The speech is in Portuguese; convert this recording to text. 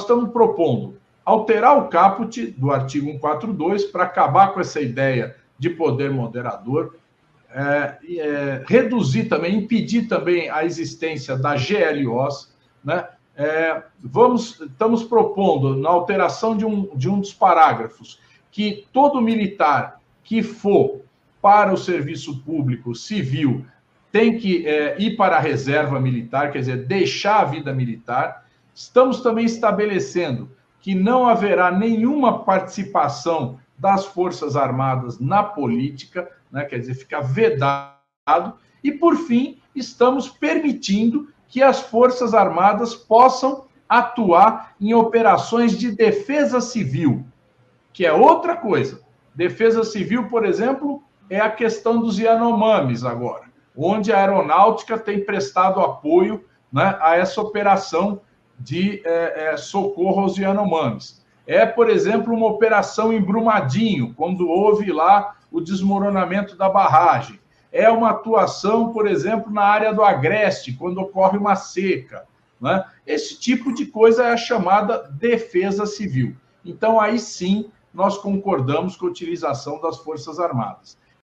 estamos propondo alterar o caput do artigo 142 para acabar com essa ideia de poder moderador, é, é, reduzir também, impedir também a existência da GLOs, né? É, vamos, estamos propondo, na alteração de um, de um dos parágrafos, que todo militar que for para o serviço público civil tem que é, ir para a reserva militar, quer dizer, deixar a vida militar. Estamos também estabelecendo que não haverá nenhuma participação das Forças Armadas na política, né? quer dizer, fica vedado. E, por fim, estamos permitindo que as Forças Armadas possam atuar em operações de defesa civil, que é outra coisa. Defesa civil, por exemplo, é a questão dos Yanomamis agora, onde a aeronáutica tem prestado apoio né, a essa operação de é, é, socorro aos Yanomamis. É, por exemplo, uma operação em Brumadinho, quando houve lá o desmoronamento da barragem. É uma atuação, por exemplo, na área do Agreste, quando ocorre uma seca. Né? Esse tipo de coisa é a chamada defesa civil. Então, aí sim, nós concordamos com a utilização das Forças Armadas.